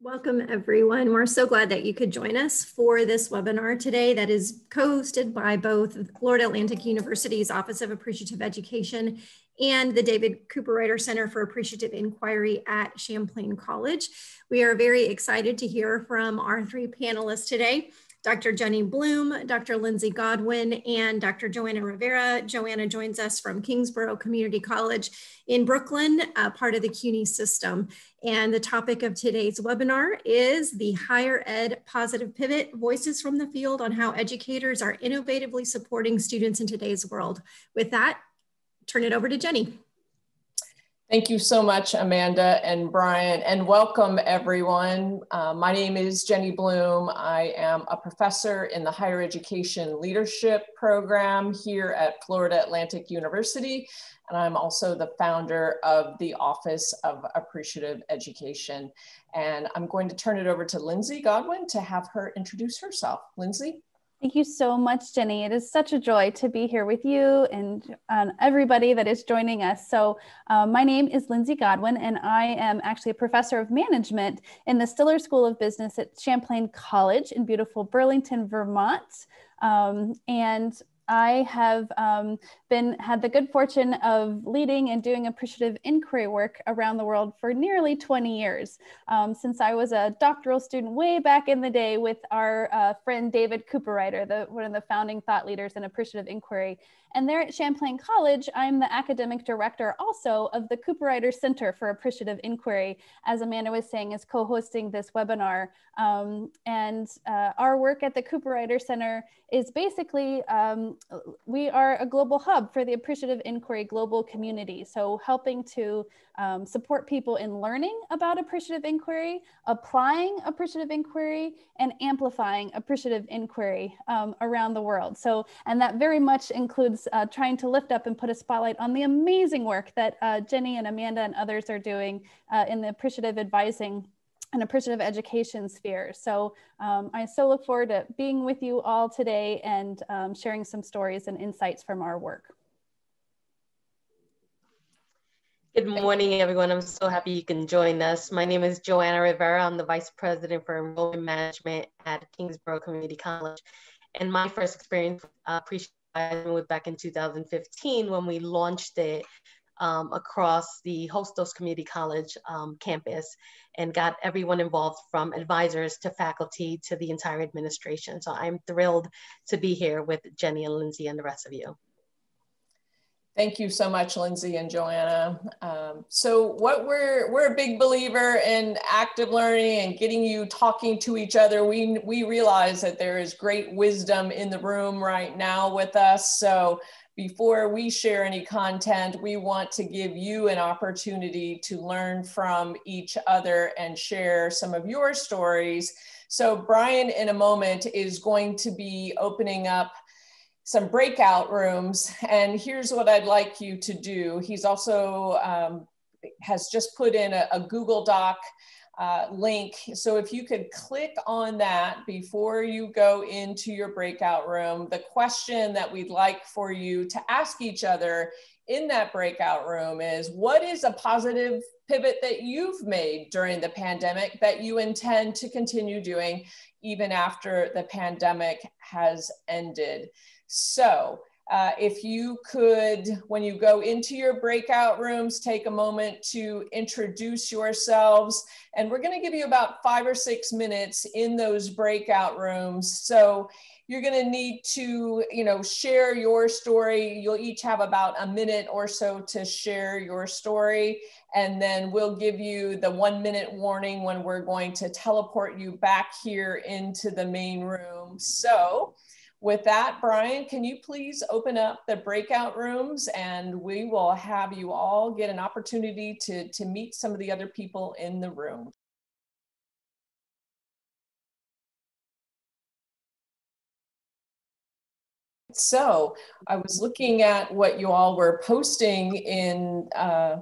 Welcome everyone. We're so glad that you could join us for this webinar today that is co-hosted by both Florida Atlantic University's Office of Appreciative Education and the David Cooperrider Center for Appreciative Inquiry at Champlain College. We are very excited to hear from our three panelists today. Dr. Jenny Bloom, Dr. Lindsay Godwin, and Dr. Joanna Rivera. Joanna joins us from Kingsborough Community College in Brooklyn, uh, part of the CUNY system. And the topic of today's webinar is the Higher Ed Positive Pivot, Voices from the Field on how educators are innovatively supporting students in today's world. With that, turn it over to Jenny. Thank you so much, Amanda and Brian, and welcome everyone. Uh, my name is Jenny Bloom. I am a professor in the Higher Education Leadership Program here at Florida Atlantic University, and I'm also the founder of the Office of Appreciative Education. And I'm going to turn it over to Lindsay Godwin to have her introduce herself. Lindsay? Thank you so much, Jenny. It is such a joy to be here with you and um, everybody that is joining us. So, um, my name is Lindsay Godwin, and I am actually a professor of management in the Stiller School of Business at Champlain College in beautiful Burlington, Vermont. Um, and I have um, been had the good fortune of leading and doing appreciative inquiry work around the world for nearly 20 years. Um, since I was a doctoral student way back in the day with our uh, friend David Cooperrider, the, one of the founding thought leaders in appreciative inquiry. And there at Champlain College, I'm the academic director also of the Cooperrider Center for Appreciative Inquiry, as Amanda was saying, is co-hosting this webinar. Um, and uh, our work at the Cooperrider Center is basically, um, we are a global hub for the appreciative inquiry global community. So helping to um, support people in learning about appreciative inquiry, applying appreciative inquiry, and amplifying appreciative inquiry um, around the world. So, and that very much includes uh, trying to lift up and put a spotlight on the amazing work that uh, Jenny and Amanda and others are doing uh, in the appreciative advising and appreciative education sphere. So um, I so look forward to being with you all today and um, sharing some stories and insights from our work. Good morning, everyone. I'm so happy you can join us. My name is Joanna Rivera. I'm the Vice President for Enrollment Management at Kingsborough Community College. And my first experience with uh, was back in 2015 when we launched it um, across the Hostos Community College um, campus and got everyone involved from advisors to faculty to the entire administration. So I'm thrilled to be here with Jenny and Lindsay and the rest of you. Thank you so much, Lindsay and Joanna. Um, so what we're, we're a big believer in active learning and getting you talking to each other. We, we realize that there is great wisdom in the room right now with us. So before we share any content, we want to give you an opportunity to learn from each other and share some of your stories. So Brian, in a moment, is going to be opening up some breakout rooms. And here's what I'd like you to do. He's also um, has just put in a, a Google Doc uh, link. So if you could click on that before you go into your breakout room, the question that we'd like for you to ask each other in that breakout room is what is a positive pivot that you've made during the pandemic that you intend to continue doing even after the pandemic has ended? So uh, if you could, when you go into your breakout rooms, take a moment to introduce yourselves. And we're going to give you about five or six minutes in those breakout rooms. So you're going to need to, you know, share your story. You'll each have about a minute or so to share your story. And then we'll give you the one minute warning when we're going to teleport you back here into the main room. So, with that, Brian, can you please open up the breakout rooms and we will have you all get an opportunity to, to meet some of the other people in the room. So I was looking at what you all were posting in uh,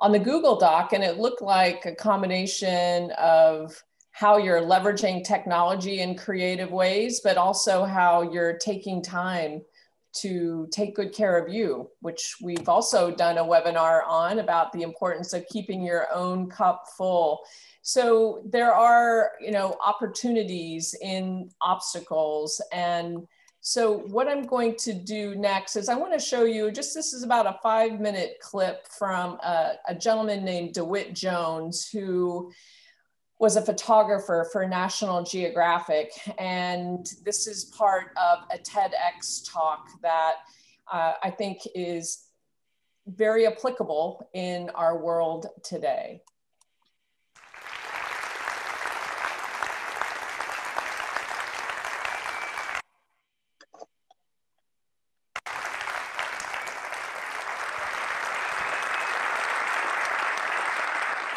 on the Google Doc, and it looked like a combination of how you're leveraging technology in creative ways, but also how you're taking time to take good care of you, which we've also done a webinar on about the importance of keeping your own cup full. So there are, you know, opportunities in obstacles. And so what I'm going to do next is I want to show you just, this is about a five minute clip from a, a gentleman named DeWitt Jones who was a photographer for National Geographic. And this is part of a TEDx talk that uh, I think is very applicable in our world today.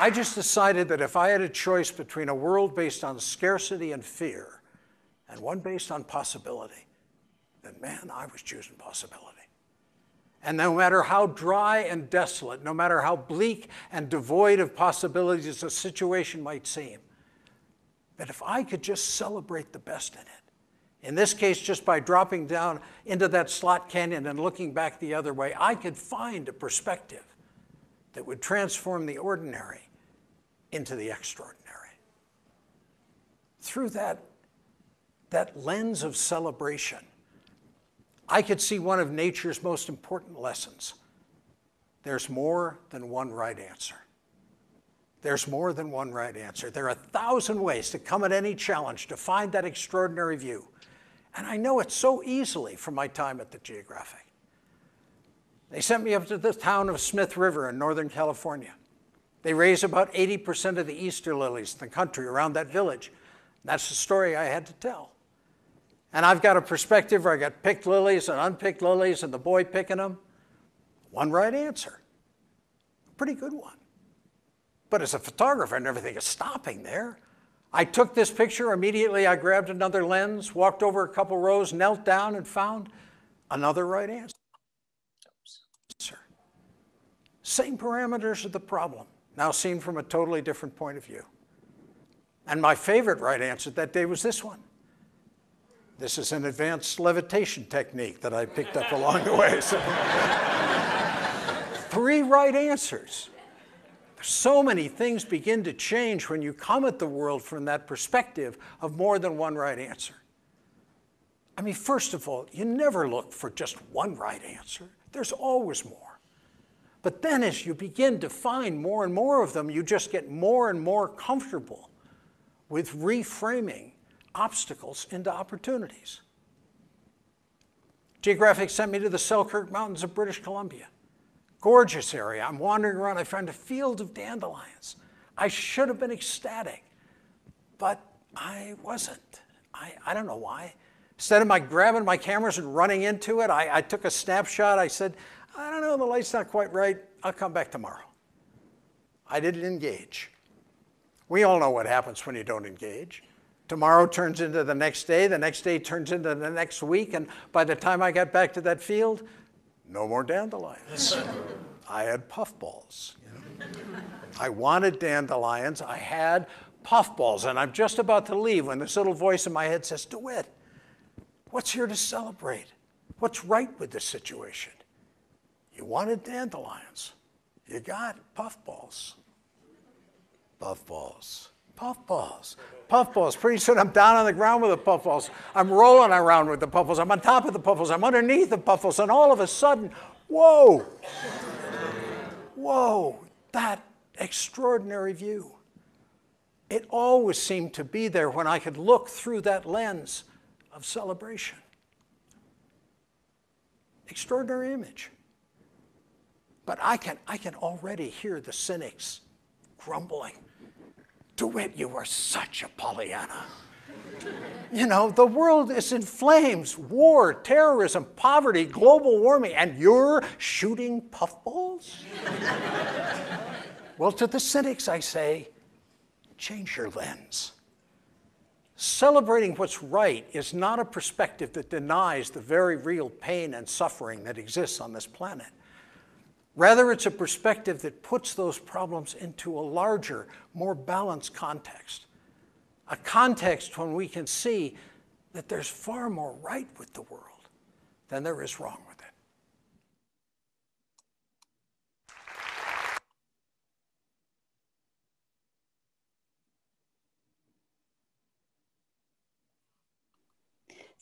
I just decided that if I had a choice between a world based on scarcity and fear and one based on possibility, then man, I was choosing possibility. And no matter how dry and desolate, no matter how bleak and devoid of possibilities a situation might seem, that if I could just celebrate the best in it, in this case, just by dropping down into that slot canyon and looking back the other way, I could find a perspective that would transform the ordinary into the extraordinary. Through that, that lens of celebration, I could see one of nature's most important lessons. There's more than one right answer. There's more than one right answer. There are a thousand ways to come at any challenge to find that extraordinary view. And I know it so easily from my time at the Geographic. They sent me up to the town of Smith River in Northern California. They raise about 80% of the Easter lilies in the country around that village. That's the story I had to tell. And I've got a perspective where I got picked lilies and unpicked lilies and the boy picking them. One right answer. Pretty good one. But as a photographer, I never think of stopping there. I took this picture, immediately I grabbed another lens, walked over a couple rows, knelt down, and found another right answer. Same parameters of the problem now seen from a totally different point of view. And my favorite right answer that day was this one. This is an advanced levitation technique that I picked up along the way. So. Three right answers. So many things begin to change when you come at the world from that perspective of more than one right answer. I mean, first of all, you never look for just one right answer. There's always more. But then as you begin to find more and more of them, you just get more and more comfortable with reframing obstacles into opportunities. Geographic sent me to the Selkirk Mountains of British Columbia. Gorgeous area. I'm wandering around. I find a field of dandelions. I should have been ecstatic, but I wasn't. I, I don't know why. Instead of my grabbing my cameras and running into it, I, I took a snapshot. I said, I don't know, the light's not quite right. I'll come back tomorrow. I didn't engage. We all know what happens when you don't engage. Tomorrow turns into the next day, the next day turns into the next week, and by the time I got back to that field, no more dandelions. I had puffballs. You know? I wanted dandelions, I had puffballs, and I'm just about to leave when this little voice in my head says, DeWitt, what's here to celebrate? What's right with this situation? You wanted dandelions. You got puffballs. Puffballs. Puffballs. Puffballs. Pretty soon I'm down on the ground with the puffballs. I'm rolling around with the puffballs. I'm on top of the puffballs. I'm underneath the puffballs. And all of a sudden, whoa. whoa. That extraordinary view. It always seemed to be there when I could look through that lens of celebration. Extraordinary image. But I can, I can already hear the cynics grumbling. DeWitt, you are such a Pollyanna. you know, the world is in flames war, terrorism, poverty, global warming, and you're shooting puffballs? well, to the cynics, I say, change your lens. Celebrating what's right is not a perspective that denies the very real pain and suffering that exists on this planet. Rather, it's a perspective that puts those problems into a larger, more balanced context. A context when we can see that there's far more right with the world, than there is wrong with it.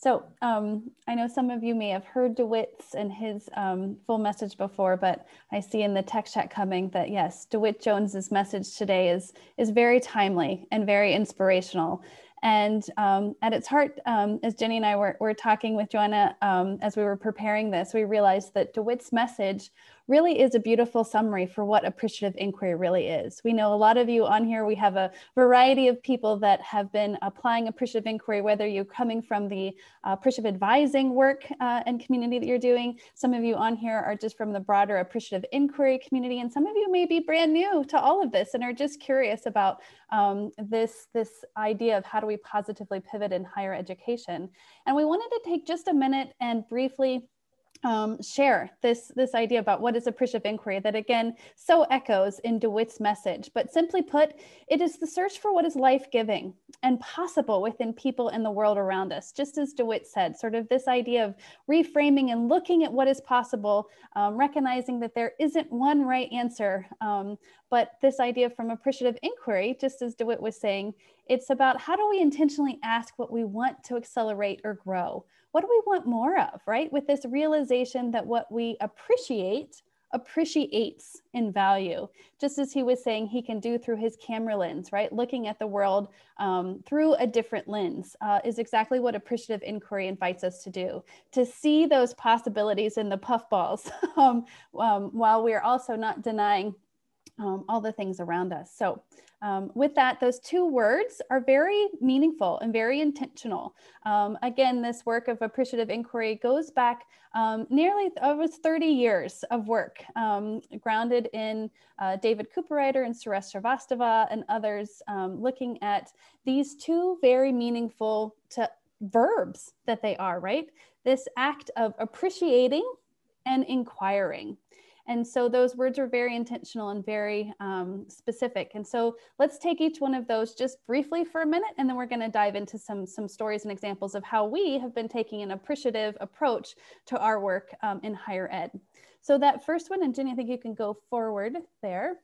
So um, I know some of you may have heard DeWitt's and his um, full message before, but I see in the text chat coming that yes, DeWitt Jones's message today is is very timely and very inspirational. And um, at its heart, um, as Jenny and I were, were talking with Joanna um, as we were preparing this, we realized that DeWitt's message really is a beautiful summary for what appreciative inquiry really is. We know a lot of you on here, we have a variety of people that have been applying appreciative inquiry, whether you're coming from the uh, appreciative advising work uh, and community that you're doing. Some of you on here are just from the broader appreciative inquiry community, and some of you may be brand new to all of this and are just curious about um, this, this idea of how do we positively pivot in higher education. And we wanted to take just a minute and briefly um, share this, this idea about what is appreciative inquiry that again so echoes in DeWitt's message. But simply put, it is the search for what is life-giving and possible within people in the world around us. Just as DeWitt said, sort of this idea of reframing and looking at what is possible, um, recognizing that there isn't one right answer, um, but this idea from appreciative inquiry, just as DeWitt was saying, it's about how do we intentionally ask what we want to accelerate or grow? What do we want more of, right? With this realization that what we appreciate appreciates in value, just as he was saying he can do through his camera lens, right? Looking at the world um, through a different lens uh, is exactly what appreciative inquiry invites us to do, to see those possibilities in the puffballs um, um, while we're also not denying um, all the things around us. So um, with that, those two words are very meaningful and very intentional. Um, again, this work of appreciative inquiry goes back um, nearly almost 30 years of work, um, grounded in uh, David Cooperrider and Suresh Srivastva and others, um, looking at these two very meaningful to verbs that they are, right? This act of appreciating and inquiring. And so those words are very intentional and very um, specific. And so let's take each one of those just briefly for a minute, and then we're going to dive into some, some stories and examples of how we have been taking an appreciative approach to our work um, in higher ed. So that first one, and Jenny, I think you can go forward there.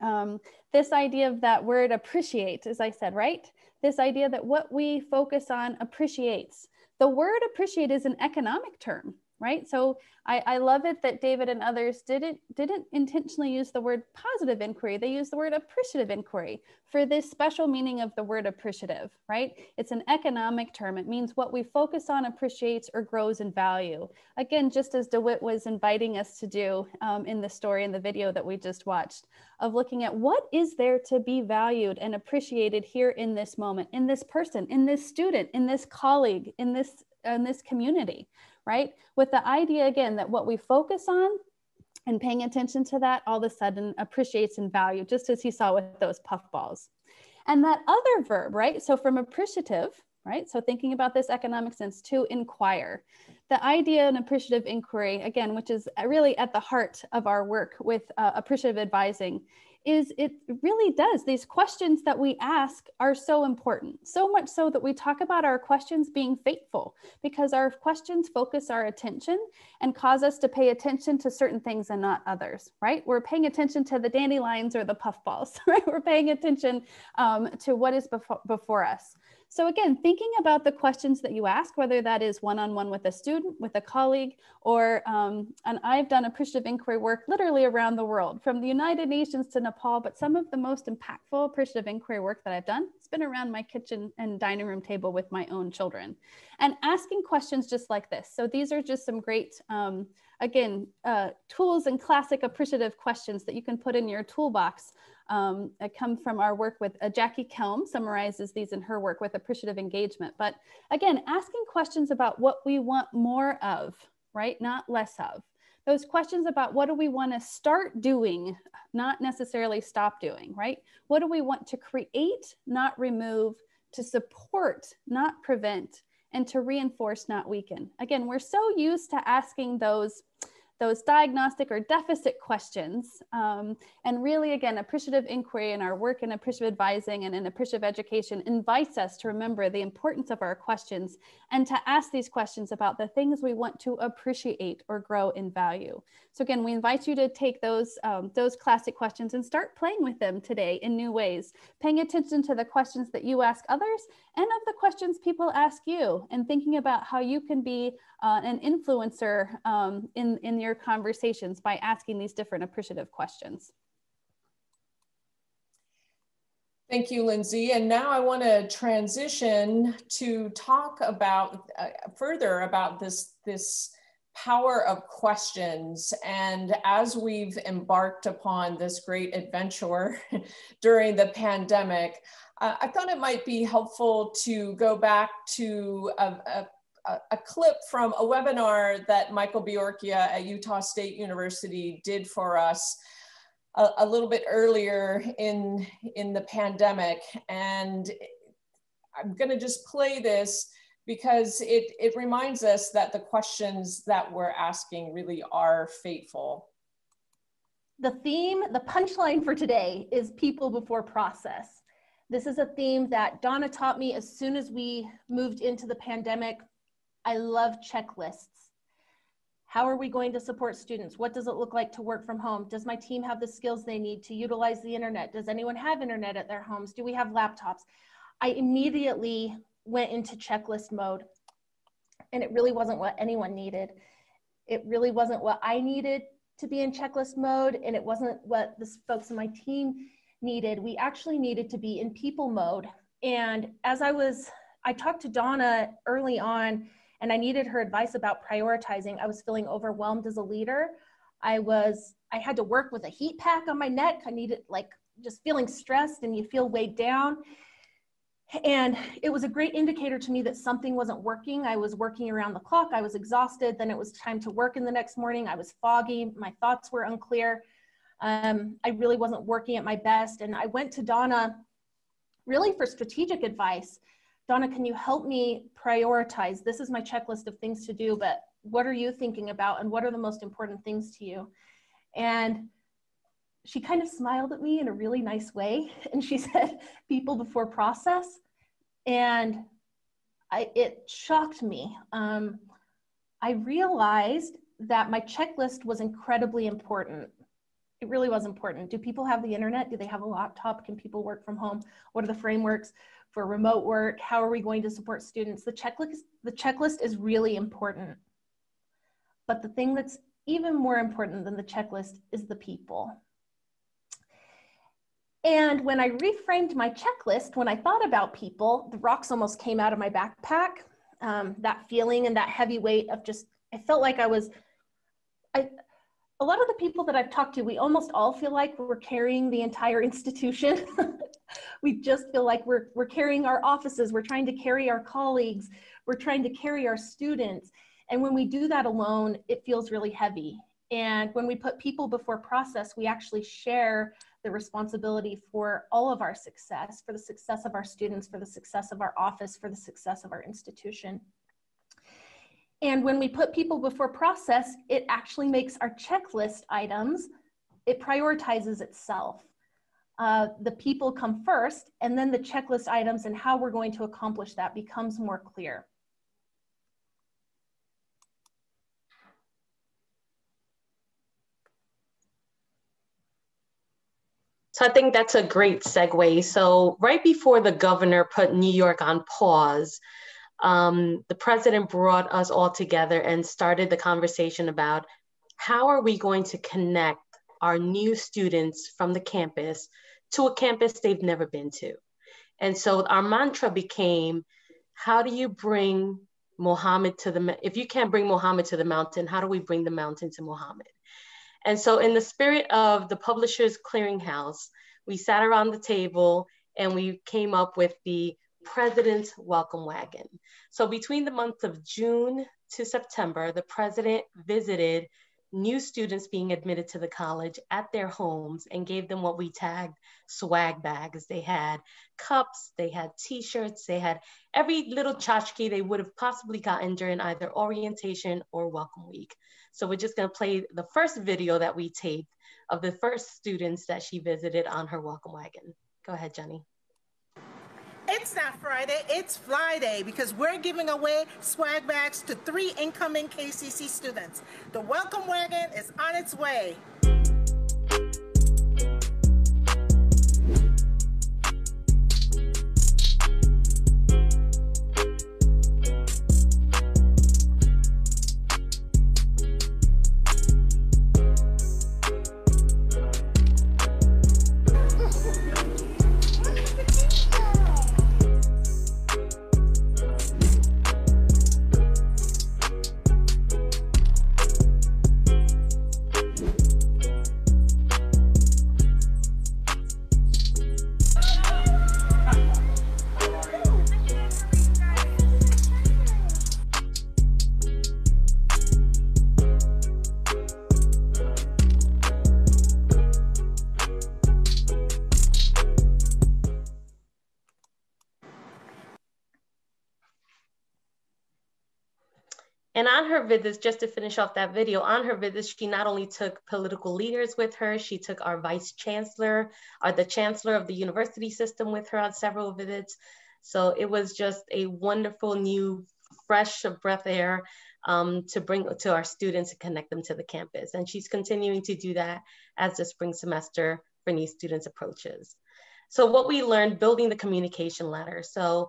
Um, this idea of that word appreciate, as I said, right? This idea that what we focus on appreciates. The word appreciate is an economic term right? So I, I love it that David and others didn't didn't intentionally use the word positive inquiry. They used the word appreciative inquiry for this special meaning of the word appreciative, right? It's an economic term. It means what we focus on appreciates or grows in value. Again, just as DeWitt was inviting us to do um, in the story in the video that we just watched, of looking at what is there to be valued and appreciated here in this moment, in this person, in this student, in this colleague, in this in this community right? With the idea again that what we focus on and paying attention to that all of a sudden appreciates in value, just as he saw with those puffballs. And that other verb, right? So from appreciative, right? So thinking about this economic sense to inquire. The idea and appreciative inquiry, again, which is really at the heart of our work with uh, appreciative advising, is it really does. These questions that we ask are so important, so much so that we talk about our questions being faithful because our questions focus our attention and cause us to pay attention to certain things and not others, right? We're paying attention to the dandelions or the puffballs, right? We're paying attention um, to what is before, before us. So again, thinking about the questions that you ask, whether that is one-on-one with a student, with a colleague, or, um, and I've done appreciative inquiry work literally around the world, from the United Nations to Nepal, but some of the most impactful appreciative inquiry work that I've done, it's been around my kitchen and dining room table with my own children. And asking questions just like this. So these are just some great, um, again, uh, tools and classic appreciative questions that you can put in your toolbox um, come from our work with uh, Jackie Kelm summarizes these in her work with appreciative engagement. But again, asking questions about what we want more of, right? Not less of. Those questions about what do we want to start doing, not necessarily stop doing, right? What do we want to create, not remove, to support, not prevent, and to reinforce, not weaken. Again, we're so used to asking those those diagnostic or deficit questions. Um, and really, again, appreciative inquiry and our work in appreciative advising and in appreciative education invites us to remember the importance of our questions and to ask these questions about the things we want to appreciate or grow in value. So again, we invite you to take those, um, those classic questions and start playing with them today in new ways, paying attention to the questions that you ask others and of the questions people ask you and thinking about how you can be uh, an influencer um, in, in your conversations by asking these different appreciative questions. Thank you, Lindsay. And now I want to transition to talk about uh, further about this, this power of questions. And as we've embarked upon this great adventure during the pandemic, uh, I thought it might be helpful to go back to a, a a, clip from a webinar that Michael Bjorkia at Utah State University did for us a, a little bit earlier in, in the pandemic. And I'm gonna just play this because it, it reminds us that the questions that we're asking really are fateful. The theme, the punchline for today is people before process. This is a theme that Donna taught me as soon as we moved into the pandemic I love checklists. How are we going to support students? What does it look like to work from home? Does my team have the skills they need to utilize the internet? Does anyone have internet at their homes? Do we have laptops? I immediately went into checklist mode and it really wasn't what anyone needed. It really wasn't what I needed to be in checklist mode and it wasn't what the folks in my team needed. We actually needed to be in people mode. And as I was, I talked to Donna early on and I needed her advice about prioritizing. I was feeling overwhelmed as a leader. I was, I had to work with a heat pack on my neck. I needed like just feeling stressed and you feel weighed down. And it was a great indicator to me that something wasn't working. I was working around the clock. I was exhausted. Then it was time to work in the next morning. I was foggy. My thoughts were unclear. Um, I really wasn't working at my best. And I went to Donna really for strategic advice Donna, can you help me prioritize? This is my checklist of things to do, but what are you thinking about and what are the most important things to you? And she kind of smiled at me in a really nice way and she said, people before process. And I, it shocked me. Um, I realized that my checklist was incredibly important. It really was important. Do people have the internet? Do they have a laptop? Can people work from home? What are the frameworks? for remote work? How are we going to support students? The checklist, the checklist is really important. But the thing that's even more important than the checklist is the people. And when I reframed my checklist, when I thought about people, the rocks almost came out of my backpack. Um, that feeling and that heavy weight of just, I felt like I was, I, a lot of the people that I've talked to, we almost all feel like we're carrying the entire institution. we just feel like we're, we're carrying our offices, we're trying to carry our colleagues, we're trying to carry our students. And when we do that alone, it feels really heavy. And when we put people before process, we actually share the responsibility for all of our success, for the success of our students, for the success of our office, for the success of our institution. And when we put people before process, it actually makes our checklist items, it prioritizes itself uh, the people come first, and then the checklist items and how we're going to accomplish that becomes more clear. So I think that's a great segue. So right before the governor put New York on pause, um, the president brought us all together and started the conversation about how are we going to connect our new students from the campus to a campus they've never been to. And so our mantra became, how do you bring Muhammad to the, if you can't bring Muhammad to the mountain, how do we bring the mountain to Muhammad? And so in the spirit of the Publishers Clearinghouse, we sat around the table and we came up with the President's Welcome Wagon. So between the months of June to September, the president visited new students being admitted to the college at their homes and gave them what we tagged swag bags. They had cups, they had t-shirts, they had every little tchotchke they would have possibly gotten during either orientation or welcome week. So we're just gonna play the first video that we taped of the first students that she visited on her welcome wagon. Go ahead, Jenny. It's not Friday, it's Fly Day because we're giving away swag bags to three incoming KCC students. The welcome wagon is on its way. Her visits, just to finish off that video, on her visits, she not only took political leaders with her, she took our vice chancellor, or the chancellor of the university system with her on several visits. So it was just a wonderful new, fresh breath air um, to bring to our students and connect them to the campus. And she's continuing to do that as the spring semester for new students approaches. So what we learned building the communication ladder. So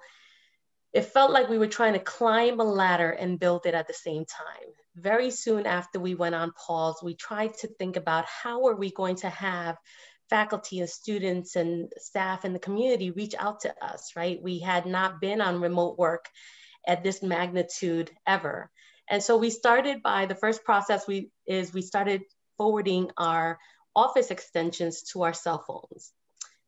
it felt like we were trying to climb a ladder and build it at the same time. Very soon after we went on pause, we tried to think about how are we going to have faculty and students and staff in the community reach out to us, right? We had not been on remote work at this magnitude ever. And so we started by the first process we is we started forwarding our office extensions to our cell phones.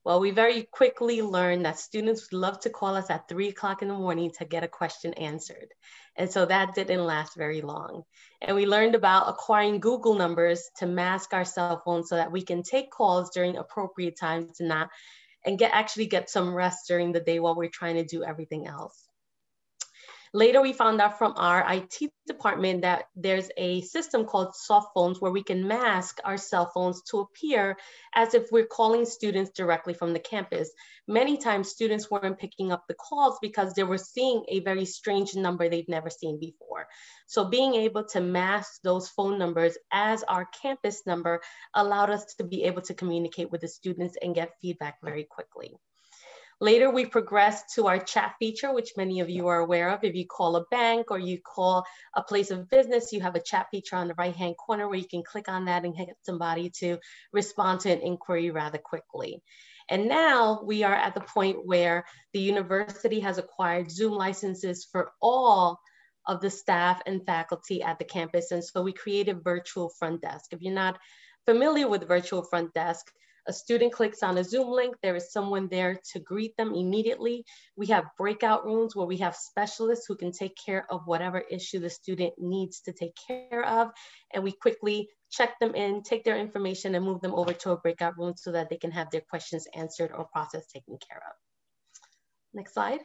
Well, we very quickly learned that students would love to call us at three o'clock in the morning to get a question answered. And so that didn't last very long. And we learned about acquiring Google numbers to mask our cell phones so that we can take calls during appropriate times to not and get actually get some rest during the day while we're trying to do everything else. Later, we found out from our IT department that there's a system called soft phones where we can mask our cell phones to appear as if we're calling students directly from the campus. Many times students weren't picking up the calls because they were seeing a very strange number they've never seen before. So being able to mask those phone numbers as our campus number allowed us to be able to communicate with the students and get feedback very quickly. Later, we progressed to our chat feature, which many of you are aware of. If you call a bank or you call a place of business, you have a chat feature on the right-hand corner where you can click on that and get somebody to respond to an inquiry rather quickly. And now we are at the point where the university has acquired Zoom licenses for all of the staff and faculty at the campus. And so we created virtual front desk. If you're not familiar with virtual front desk, a student clicks on a Zoom link, there is someone there to greet them immediately. We have breakout rooms where we have specialists who can take care of whatever issue the student needs to take care of. And we quickly check them in, take their information and move them over to a breakout room so that they can have their questions answered or process taken care of. Next slide.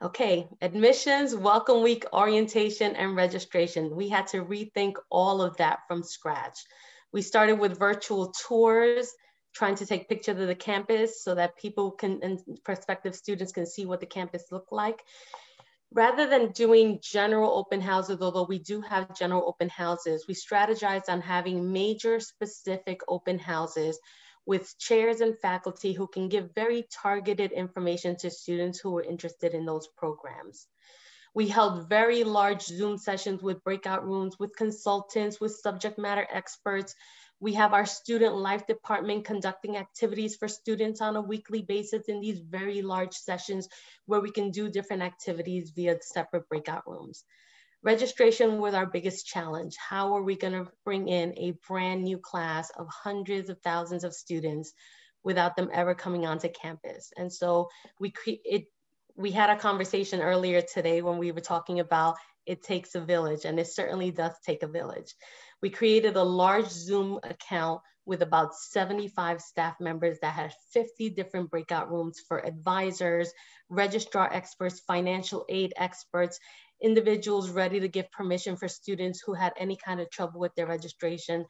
Okay, admissions, welcome week, orientation, and registration. We had to rethink all of that from scratch. We started with virtual tours, trying to take pictures of the campus so that people can and prospective students can see what the campus looked like. Rather than doing general open houses, although we do have general open houses, we strategized on having major specific open houses with chairs and faculty who can give very targeted information to students who are interested in those programs. We held very large Zoom sessions with breakout rooms, with consultants, with subject matter experts. We have our student life department conducting activities for students on a weekly basis in these very large sessions where we can do different activities via separate breakout rooms. Registration was our biggest challenge. How are we gonna bring in a brand new class of hundreds of thousands of students without them ever coming onto campus? And so we it we had a conversation earlier today when we were talking about it takes a village, and it certainly does take a village. We created a large Zoom account with about 75 staff members that had 50 different breakout rooms for advisors, registrar experts, financial aid experts, individuals ready to give permission for students who had any kind of trouble with their registration.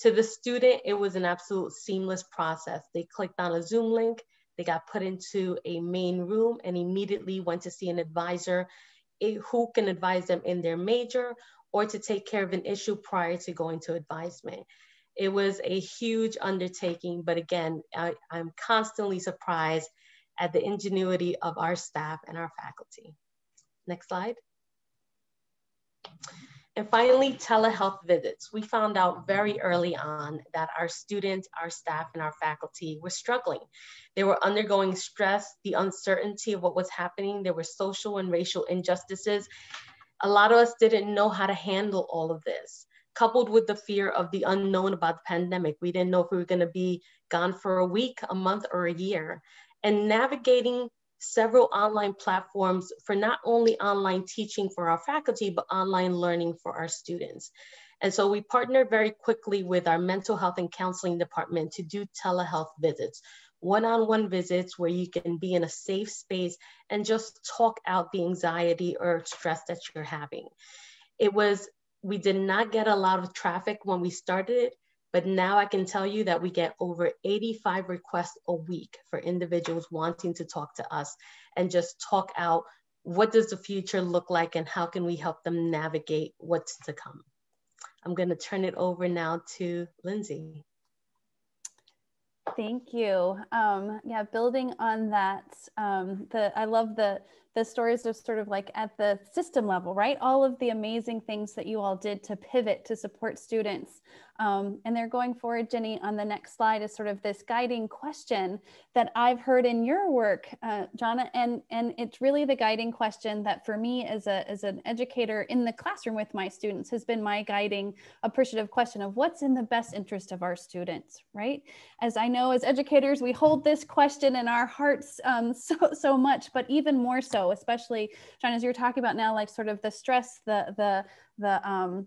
To the student, it was an absolute seamless process. They clicked on a Zoom link, they got put into a main room and immediately went to see an advisor eh, who can advise them in their major or to take care of an issue prior to going to advisement. It was a huge undertaking, but again, I, I'm constantly surprised at the ingenuity of our staff and our faculty. Next slide. And finally, telehealth visits. We found out very early on that our students, our staff, and our faculty were struggling. They were undergoing stress, the uncertainty of what was happening. There were social and racial injustices. A lot of us didn't know how to handle all of this, coupled with the fear of the unknown about the pandemic. We didn't know if we were gonna be gone for a week, a month, or a year. And navigating several online platforms for not only online teaching for our faculty, but online learning for our students. And so we partnered very quickly with our mental health and counseling department to do telehealth visits, one-on-one visits where you can be in a safe space and just talk out the anxiety or stress that you're having. It was, we did not get a lot of traffic when we started it, but now I can tell you that we get over 85 requests a week for individuals wanting to talk to us and just talk out what does the future look like and how can we help them navigate what's to come. I'm gonna turn it over now to Lindsay. Thank you. Um, yeah, building on that, um, the I love the the stories of sort of like at the system level, right? All of the amazing things that you all did to pivot to support students. Um, and they're going forward, Jenny, on the next slide is sort of this guiding question that I've heard in your work, uh, Joanna, and, and it's really the guiding question that for me as, a, as an educator in the classroom with my students has been my guiding appreciative question of what's in the best interest of our students, right? As I know as educators, we hold this question in our hearts um, so, so much, but even more so, especially, John, as you're talking about now, like sort of the stress, the, the, the, um,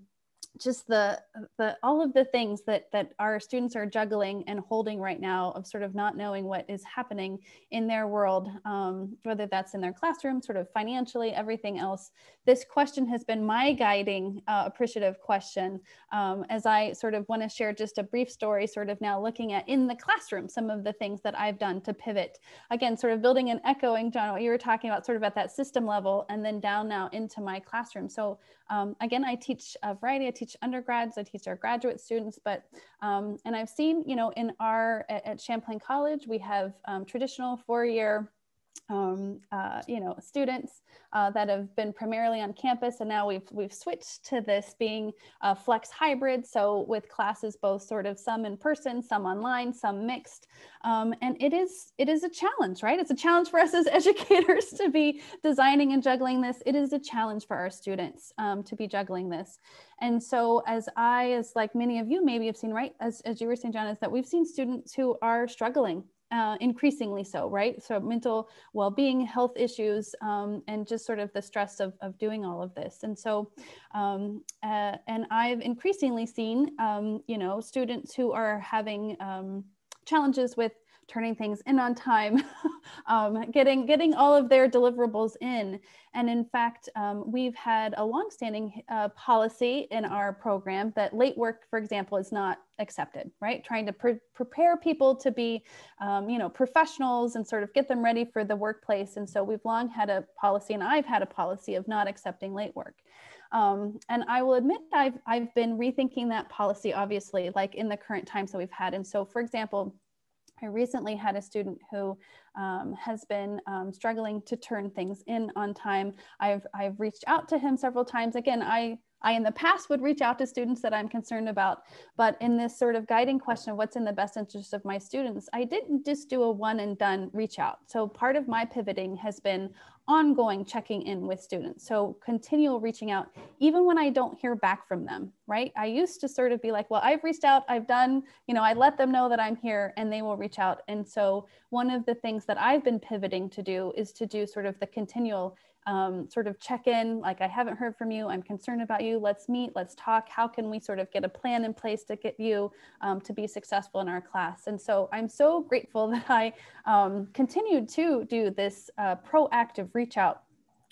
just the the all of the things that that our students are juggling and holding right now of sort of not knowing what is happening in their world um, whether that's in their classroom sort of financially everything else. This question has been my guiding uh, appreciative question um, as i sort of want to share just a brief story sort of now looking at in the classroom some of the things that i've done to pivot. Again sort of building and echoing john what you were talking about sort of at that system level and then down now into my classroom. So um, again, I teach a variety. I teach undergrads, I teach our graduate students, but um, and I've seen, you know, in our at, at Champlain College, we have um, traditional four-year um, uh, you know, students uh, that have been primarily on campus, and now we've we've switched to this being a flex hybrid. So with classes both sort of some in person, some online, some mixed, um, and it is it is a challenge, right? It's a challenge for us as educators to be designing and juggling this. It is a challenge for our students um, to be juggling this. And so as I, as like many of you maybe have seen, right, as, as you were saying, John, is that we've seen students who are struggling uh, increasingly so, right? So mental well-being, health issues, um, and just sort of the stress of, of doing all of this. And so, um, uh, and I've increasingly seen, um, you know, students who are having um, challenges with turning things in on time, um, getting getting all of their deliverables in. And in fact, um, we've had a longstanding uh, policy in our program that late work, for example, is not accepted. Right, trying to pre prepare people to be, um, you know, professionals and sort of get them ready for the workplace. And so we've long had a policy, and I've had a policy of not accepting late work. Um, and I will admit I've, I've been rethinking that policy, obviously, like in the current times that we've had. And so, for example, I recently had a student who um, has been um, struggling to turn things in on time. I've, I've reached out to him several times. Again, I, I, in the past, would reach out to students that I'm concerned about. But in this sort of guiding question of what's in the best interest of my students, I didn't just do a one and done reach out. So part of my pivoting has been ongoing checking in with students. So continual reaching out, even when I don't hear back from them, right? I used to sort of be like, well, I've reached out, I've done, you know, I let them know that I'm here and they will reach out. And so one of the things that I've been pivoting to do is to do sort of the continual um, sort of check in like i haven't heard from you. I'm concerned about you. Let's meet. Let's talk. How can we sort of get a plan in place to get you um, to be successful in our class? And so i'm so grateful that i um, continued to do this uh, proactive reach out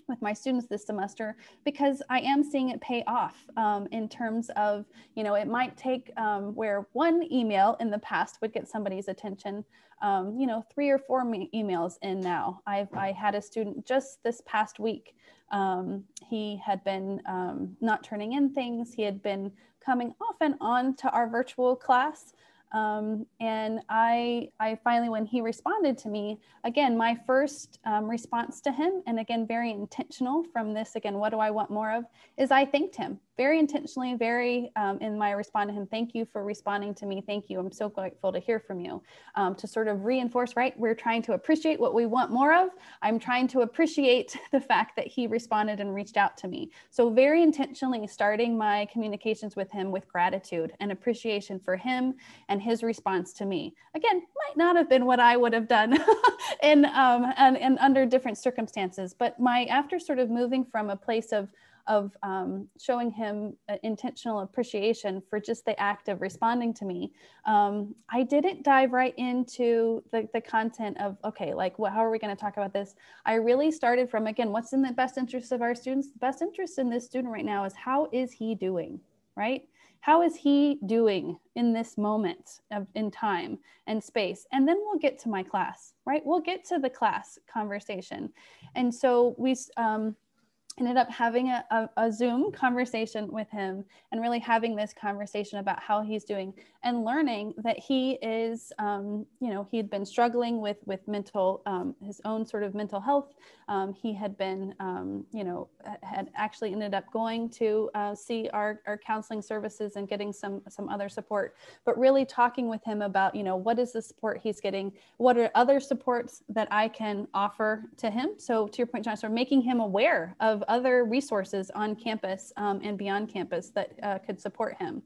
with my students this semester because I am seeing it pay off um, in terms of, you know, it might take um, where one email in the past would get somebody's attention, um, you know, three or four emails in now. I've I had a student just this past week. Um, he had been um, not turning in things. He had been coming off and on to our virtual class. Um, and I, I finally, when he responded to me, again, my first um, response to him, and again, very intentional from this, again, what do I want more of, is I thanked him very intentionally, very um, in my respond to him, thank you for responding to me. Thank you. I'm so grateful to hear from you. Um, to sort of reinforce, right? We're trying to appreciate what we want more of. I'm trying to appreciate the fact that he responded and reached out to me. So, very intentionally starting my communications with him with gratitude and appreciation for him and his response to me. Again, might not have been what I would have done in um, and, and under different circumstances, but my after sort of moving from a place of of um, showing him intentional appreciation for just the act of responding to me. Um, I didn't dive right into the, the content of, okay, like, how are we going to talk about this? I really started from, again, what's in the best interest of our students? The best interest in this student right now is how is he doing, right? How is he doing in this moment of in time and space? And then we'll get to my class, right? We'll get to the class conversation. And so we, um, ended up having a, a, a, Zoom conversation with him and really having this conversation about how he's doing and learning that he is, um, you know, he had been struggling with with mental, um, his own sort of mental health. Um, he had been, um, you know, had actually ended up going to uh, see our, our counseling services and getting some some other support, but really talking with him about, you know, what is the support he's getting, what are other supports that I can offer to him. So to your point, John, of making him aware of other resources on campus um, and beyond campus that uh, could support him.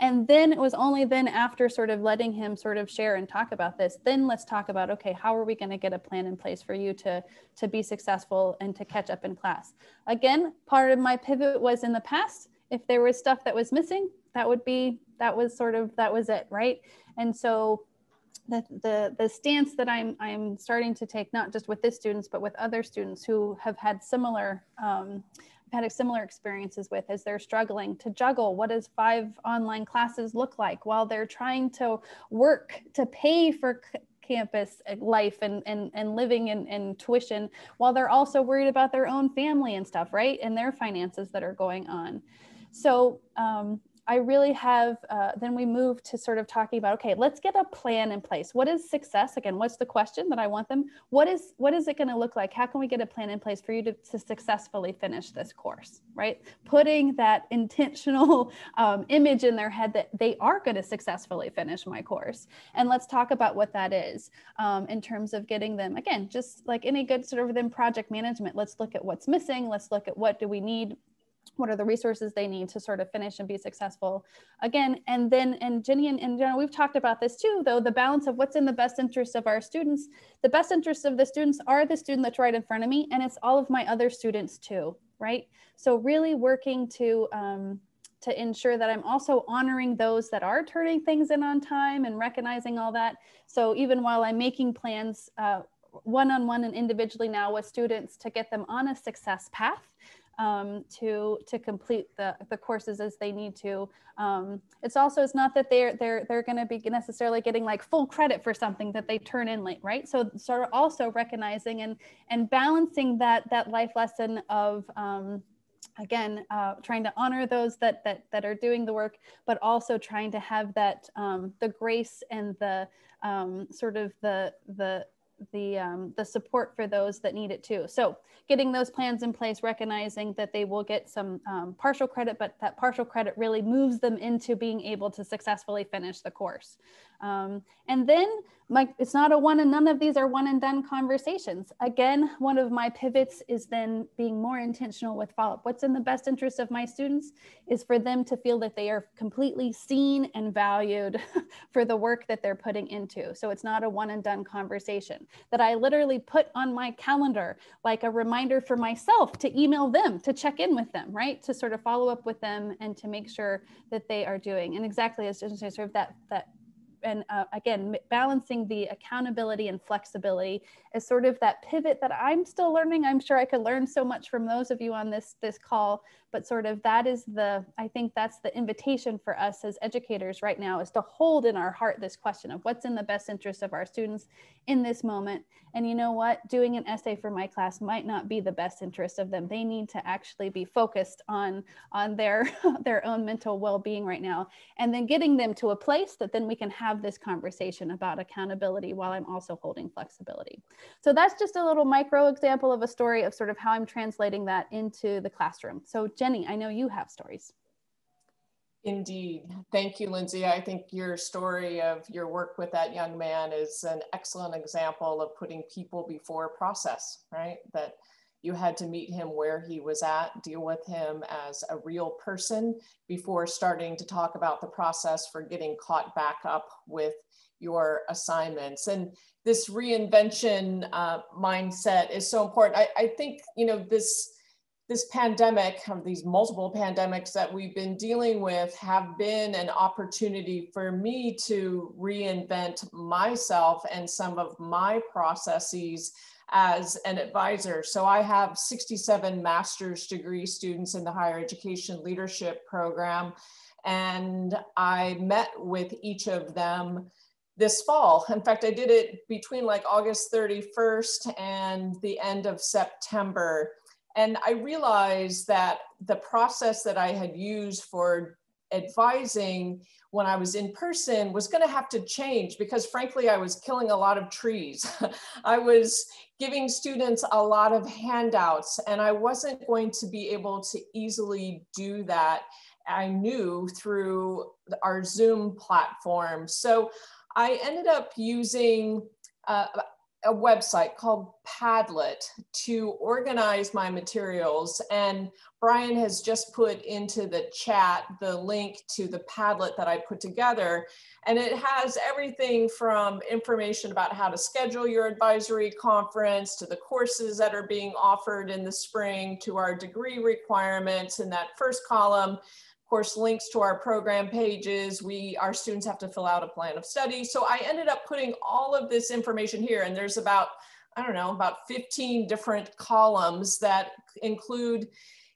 And then it was only then after sort of letting him sort of share and talk about this, then let's talk about, okay, how are we going to get a plan in place for you to, to be successful and to catch up in class? Again, part of my pivot was in the past, if there was stuff that was missing, that would be, that was sort of, that was it, right? And so the, the, the stance that I'm, I'm starting to take, not just with this students, but with other students who have had similar, um, had similar experiences with as they're struggling to juggle what does five online classes look like while they're trying to work to pay for campus life and, and, and living in, in tuition while they're also worried about their own family and stuff, right? And their finances that are going on. So um, I really have, uh, then we move to sort of talking about, okay, let's get a plan in place. What is success? Again, what's the question that I want them? What is, what is it going to look like? How can we get a plan in place for you to, to successfully finish this course, right? Putting that intentional um, image in their head that they are going to successfully finish my course. And let's talk about what that is um, in terms of getting them, again, just like any good sort of within project management, let's look at what's missing. Let's look at what do we need what are the resources they need to sort of finish and be successful again. And then and jenny and, and we've talked about this too though the balance of what's in the best interest of our students. The best interest of the students are the student that's right in front of me and it's all of my other students too right? So really working to um, to ensure that I'm also honoring those that are turning things in on time and recognizing all that. So even while I'm making plans uh, one-on-one and individually now with students to get them on a success path, um, to to complete the, the courses as they need to. Um, it's also it's not that they're they're they're going to be necessarily getting like full credit for something that they turn in late, right? So sort of also recognizing and and balancing that that life lesson of um, again uh, trying to honor those that that that are doing the work, but also trying to have that um, the grace and the um, sort of the the the um, the support for those that need it too. So getting those plans in place, recognizing that they will get some um, partial credit, but that partial credit really moves them into being able to successfully finish the course. Um, and then my, it's not a one and none of these are one and done conversations. Again, one of my pivots is then being more intentional with follow up. What's in the best interest of my students is for them to feel that they are completely seen and valued for the work that they're putting into. So it's not a one and done conversation that I literally put on my calendar, like a reminder for myself to email them, to check in with them, right? To sort of follow up with them and to make sure that they are doing. And exactly as Jen said, sort of that, that and uh, again balancing the accountability and flexibility is sort of that pivot that i'm still learning. I'm sure i could learn so much from those of you on this this call but sort of that is the i think that's the invitation for us as educators right now is to hold in our heart this question of what's in the best interest of our students in this moment. And you know what? Doing an essay for my class might not be the best interest of them. They need to actually be focused on on their their own mental well-being right now and then getting them to a place that then we can have this conversation about accountability while i'm also holding flexibility so that's just a little micro example of a story of sort of how i'm translating that into the classroom so Jenny, I know you have stories. Indeed. Thank you, Lindsay. I think your story of your work with that young man is an excellent example of putting people before process, right? That you had to meet him where he was at, deal with him as a real person before starting to talk about the process for getting caught back up with your assignments. And this reinvention uh, mindset is so important. I, I think, you know, this this pandemic, these multiple pandemics that we've been dealing with, have been an opportunity for me to reinvent myself and some of my processes as an advisor. So I have 67 master's degree students in the higher education leadership program, and I met with each of them this fall. In fact, I did it between like August 31st and the end of September. And I realized that the process that I had used for advising when I was in person was going to have to change because, frankly, I was killing a lot of trees. I was giving students a lot of handouts, and I wasn't going to be able to easily do that. I knew through our Zoom platform. So I ended up using uh, a website called Padlet to organize my materials. And Brian has just put into the chat the link to the Padlet that I put together. And it has everything from information about how to schedule your advisory conference to the courses that are being offered in the spring to our degree requirements in that first column course, links to our program pages. We, our students have to fill out a plan of study. So I ended up putting all of this information here and there's about, I don't know, about 15 different columns that include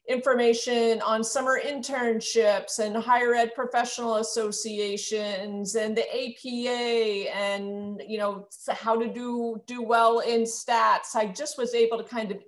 information on summer internships and higher ed professional associations and the APA and you know how to do do well in stats. I just was able to kind of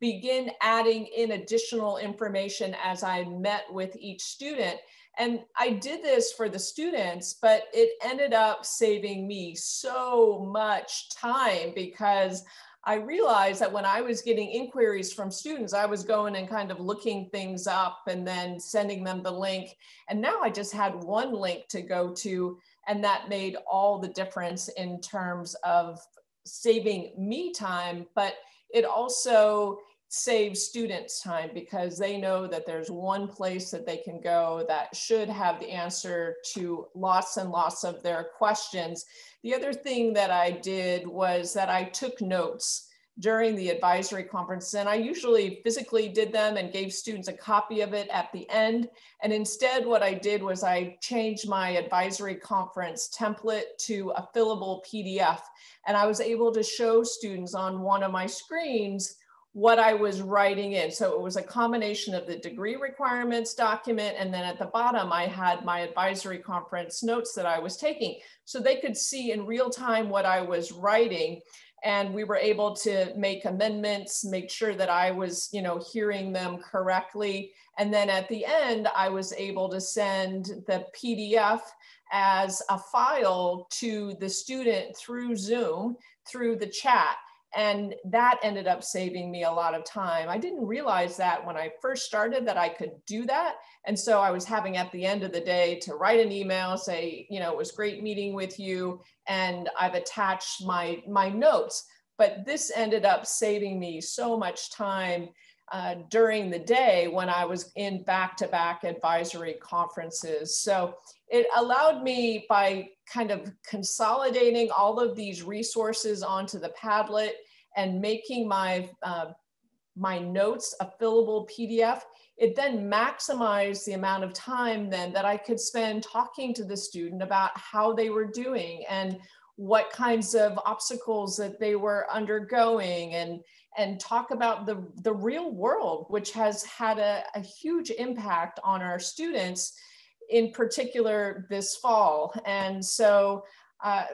begin adding in additional information as I met with each student. And I did this for the students, but it ended up saving me so much time because I realized that when I was getting inquiries from students, I was going and kind of looking things up and then sending them the link. And now I just had one link to go to, and that made all the difference in terms of saving me time. But it also saves students time because they know that there's one place that they can go that should have the answer to lots and lots of their questions. The other thing that I did was that I took notes during the advisory conference and I usually physically did them and gave students a copy of it at the end. And instead what I did was I changed my advisory conference template to a fillable PDF. And I was able to show students on one of my screens what I was writing in. So it was a combination of the degree requirements document, and then at the bottom, I had my advisory conference notes that I was taking. So they could see in real time what I was writing. And we were able to make amendments, make sure that I was, you know, hearing them correctly. And then at the end, I was able to send the PDF as a file to the student through Zoom through the chat. And that ended up saving me a lot of time. I didn't realize that when I first started that I could do that. And so I was having at the end of the day to write an email, say, you know, it was great meeting with you, and I've attached my my notes. But this ended up saving me so much time uh, during the day when I was in back-to-back advisory conferences. So it allowed me by kind of consolidating all of these resources onto the Padlet and making my uh, my notes a fillable PDF, it then maximized the amount of time then that I could spend talking to the student about how they were doing and what kinds of obstacles that they were undergoing and and talk about the, the real world, which has had a, a huge impact on our students, in particular this fall. And so uh,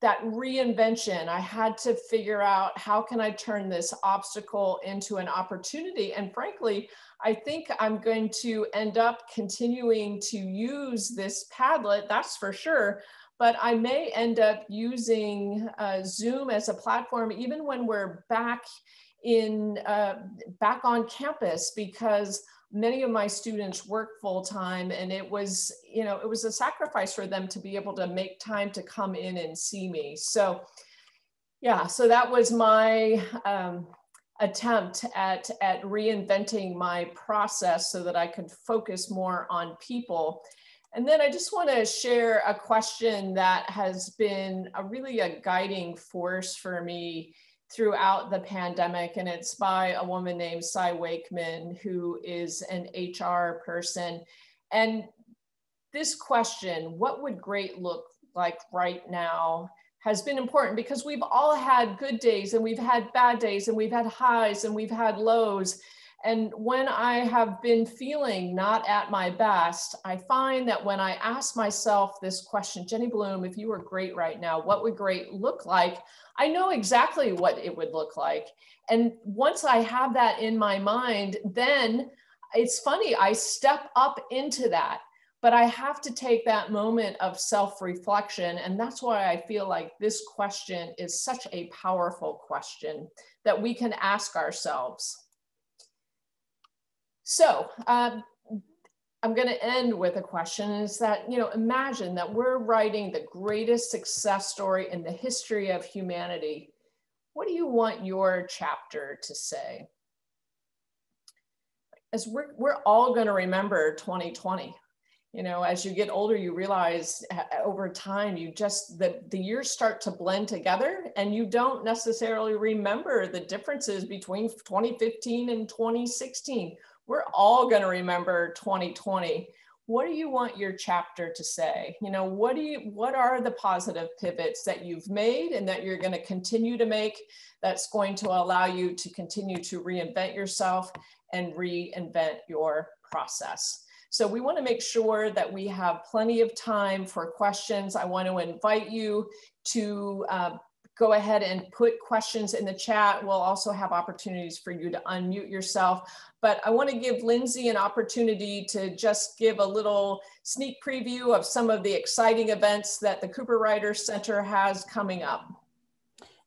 that reinvention, I had to figure out how can I turn this obstacle into an opportunity. And frankly, I think I'm going to end up continuing to use this Padlet, that's for sure, but I may end up using uh, Zoom as a platform even when we're back in uh, back on campus because many of my students work full time and it was you know it was a sacrifice for them to be able to make time to come in and see me. So yeah so that was my um, attempt at at reinventing my process so that i could focus more on people. And then I just want to share a question that has been a really a guiding force for me throughout the pandemic. And it's by a woman named Cy Wakeman, who is an HR person. And this question, what would great look like right now, has been important because we've all had good days and we've had bad days and we've had highs and we've had lows. And when I have been feeling not at my best, I find that when I ask myself this question, Jenny Bloom, if you were great right now, what would great look like? I know exactly what it would look like. And once I have that in my mind, then it's funny, I step up into that. But I have to take that moment of self reflection. And that's why I feel like this question is such a powerful question that we can ask ourselves. So um, I'm going to end with a question is that, you know, imagine that we're writing the greatest success story in the history of humanity. What do you want your chapter to say? As we're, we're all going to remember 2020. You know, as you get older, you realize uh, over time, you just, the, the years start to blend together and you don't necessarily remember the differences between 2015 and 2016 we're all going to remember 2020 what do you want your chapter to say? You know what do you what are the positive pivots that you've made and that you're going to continue to make that's going to allow you to continue to reinvent yourself and reinvent your process? So we want to make sure that we have plenty of time for questions. I want to invite you to uh, go ahead and put questions in the chat. We'll also have opportunities for you to unmute yourself. But I want to give Lindsay an opportunity to just give a little sneak preview of some of the exciting events that the Cooperrider Center has coming up.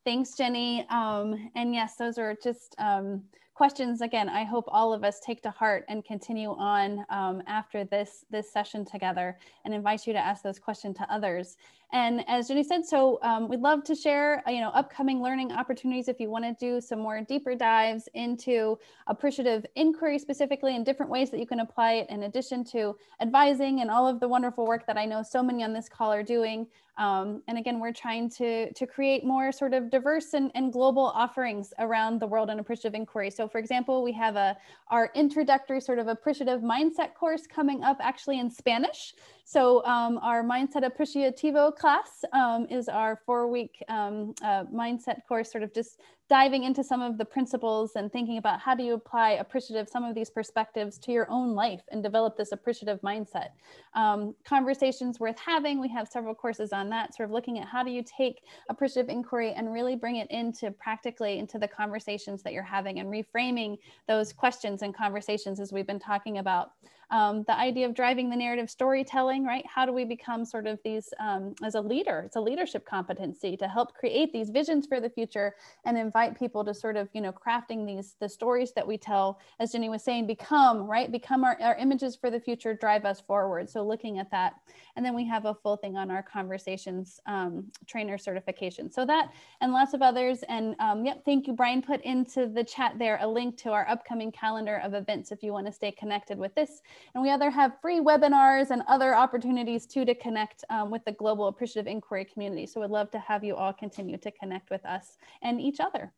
Thanks, Jenny. Um, and yes, those are just um, questions again i hope all of us take to heart and continue on um, after this this session together and invite you to ask those questions to others and as jenny said so um, we'd love to share you know upcoming learning opportunities if you want to do some more deeper dives into appreciative inquiry specifically and different ways that you can apply it in addition to advising and all of the wonderful work that i know so many on this call are doing um, and again, we're trying to, to create more sort of diverse and, and global offerings around the world in appreciative inquiry. So for example, we have a, our introductory sort of appreciative mindset course coming up actually in Spanish. So um, our Mindset Appreciativo class um, is our four-week um, uh, mindset course, sort of just diving into some of the principles and thinking about how do you apply appreciative, some of these perspectives to your own life and develop this appreciative mindset. Um, conversations worth having, we have several courses on that, sort of looking at how do you take appreciative inquiry and really bring it into practically into the conversations that you're having and reframing those questions and conversations as we've been talking about. Um, the idea of driving the narrative storytelling, right? How do we become sort of these um, as a leader? It's a leadership competency to help create these visions for the future and invite people to sort of, you know, crafting these the stories that we tell, as Jenny was saying, become right, become our, our images for the future, drive us forward. So looking at that, and then we have a full thing on our conversations um, trainer certification. So that and lots of others. And um, yep, thank you, Brian. Put into the chat there a link to our upcoming calendar of events if you want to stay connected with this. And we other have free webinars and other opportunities too to connect um, with the global appreciative inquiry community. So we'd love to have you all continue to connect with us and each other.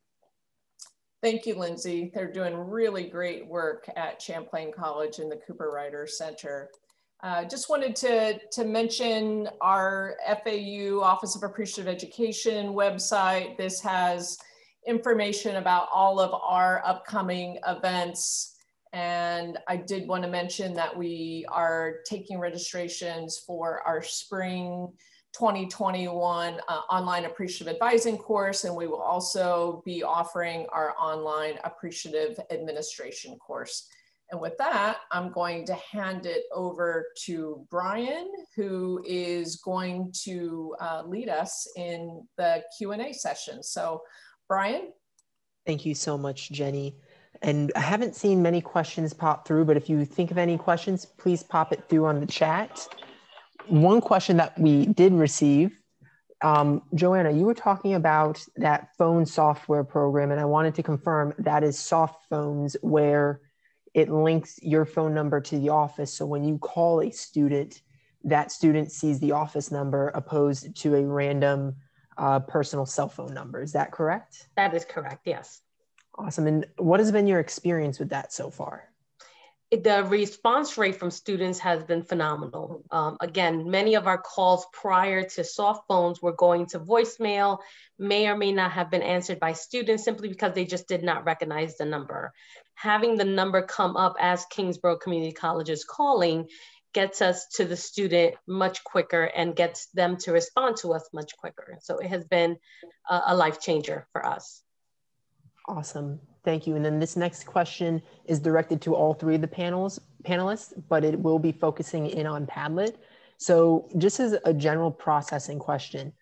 Thank you, Lindsay. They're doing really great work at Champlain College and the Cooperrider Center. Uh, just wanted to, to mention our FAU Office of Appreciative Education website. This has information about all of our upcoming events. And I did want to mention that we are taking registrations for our spring 2021 uh, online appreciative advising course, and we will also be offering our online appreciative administration course. And with that, I'm going to hand it over to Brian, who is going to uh, lead us in the Q&A session. So Brian? Thank you so much, Jenny. And I haven't seen many questions pop through, but if you think of any questions, please pop it through on the chat one question that we did receive um, Joanna, you were talking about that phone software program, and I wanted to confirm that is soft phones where it links your phone number to the office. So when you call a student, that student sees the office number opposed to a random uh, personal cell phone number. Is that correct? That is correct, yes. Awesome. And what has been your experience with that so far? the response rate from students has been phenomenal. Um, again, many of our calls prior to soft phones were going to voicemail, may or may not have been answered by students simply because they just did not recognize the number. Having the number come up as Kingsborough Community College is calling gets us to the student much quicker and gets them to respond to us much quicker. So it has been a, a life changer for us. Awesome. Thank you. And then this next question is directed to all three of the panels panelists, but it will be focusing in on Padlet. So just as a general processing question,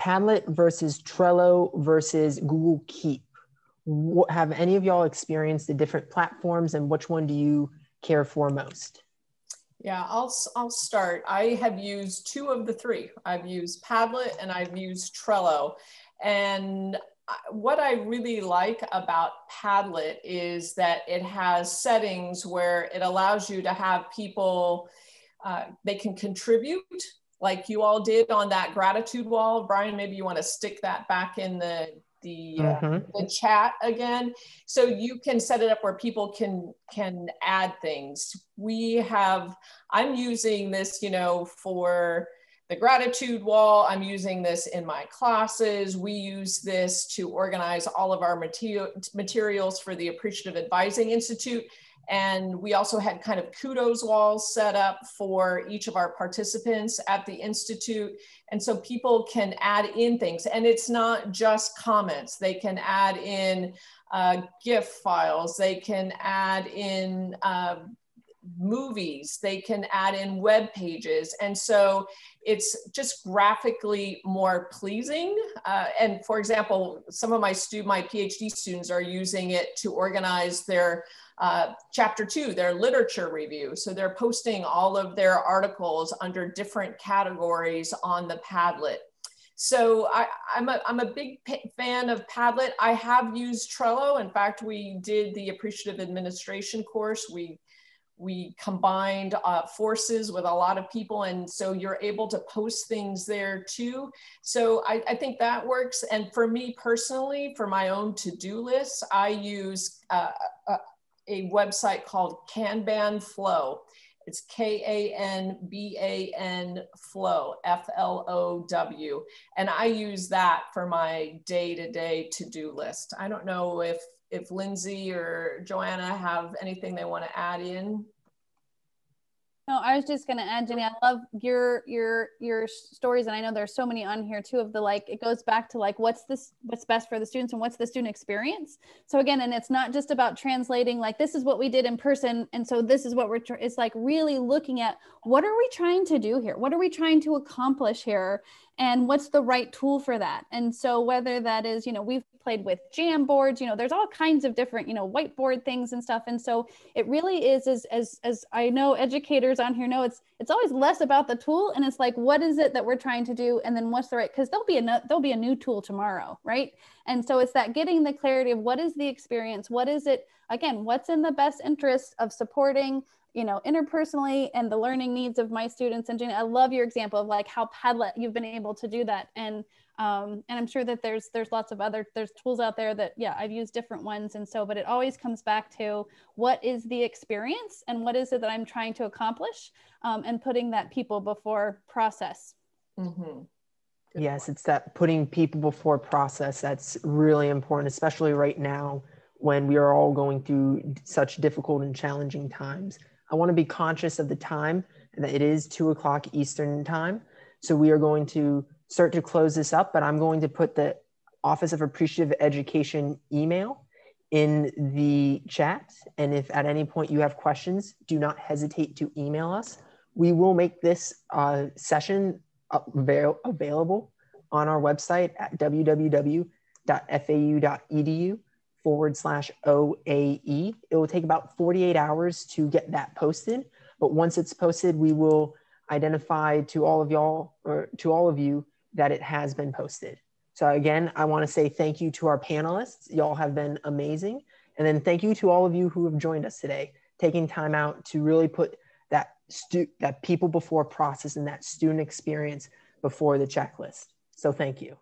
Padlet versus Trello versus Google Keep. What, have any of y'all experienced the different platforms and which one do you care for most? Yeah, I'll, I'll start. I have used two of the three. I've used Padlet and I've used Trello. And what I really like about Padlet is that it has settings where it allows you to have people, uh, they can contribute like you all did on that gratitude wall. Brian, maybe you want to stick that back in the the, uh, mm-hmm. the chat again so you can set it up where people can can add things we have i'm using this you know for the gratitude wall. I'm using this in my classes. We use this to organize all of our material, materials for the Appreciative Advising Institute. And we also had kind of kudos walls set up for each of our participants at the Institute. And so people can add in things. And it's not just comments, they can add in uh, GIF files, they can add in uh, movies, they can add in web pages. And so it's just graphically more pleasing. Uh, and for example, some of my stu my PhD students are using it to organize their uh, chapter two, their literature review. So they're posting all of their articles under different categories on the Padlet. So I, am a, I'm a big fan of Padlet. I have used Trello. In fact, we did the appreciative administration course. We we combined uh, forces with a lot of people and so you're able to post things there too. So I, I think that works. And for me personally for my own to-do list i use uh, a, a, website called kanban flow. It's k-a-n-b-a-n flow f-l-o-w and i use that for my day-to-day to-do list. I don't know if if Lindsay or Joanna have anything they want to add in. No, I was just going to add, Jenny. I love your your your stories, and I know there's so many on here too. Of the like, it goes back to like, what's this? What's best for the students, and what's the student experience? So again, and it's not just about translating. Like, this is what we did in person, and so this is what we're. It's like really looking at what are we trying to do here? What are we trying to accomplish here? And what's the right tool for that? And so whether that is you know we've played with Jamboards you know there's all kinds of different you know whiteboard things and stuff. And so it really is as as as i know educators on here know it's it's always less about the tool and it's like what is it that we're trying to do? And then what's the right because there'll be a there'll be a new tool tomorrow right? And so it's that getting the clarity of what is the experience? What is it again what's in the best interest of supporting you know, interpersonally and the learning needs of my students. And Jenny, I love your example of like how Padlet you've been able to do that. And um, and I'm sure that there's there's lots of other there's tools out there that yeah I've used different ones and so but it always comes back to what is the experience and what is it that I'm trying to accomplish um, and putting that people before process. Mm-hmm. Yes, it's that putting people before process that's really important, especially right now when we are all going through such difficult and challenging times. I want to be conscious of the time and that it is two o'clock Eastern time. So we are going to start to close this up, but I'm going to put the Office of Appreciative Education email in the chat. And if at any point you have questions, do not hesitate to email us. We will make this uh, session avail available on our website at www.fau.edu forward slash OAE. It will take about 48 hours to get that posted. But once it's posted, we will identify to all of y'all or to all of you that it has been posted. So again, I want to say thank you to our panelists. Y'all have been amazing. And then thank you to all of you who have joined us today, taking time out to really put that stu- that people before process and that student experience before the checklist. So thank you.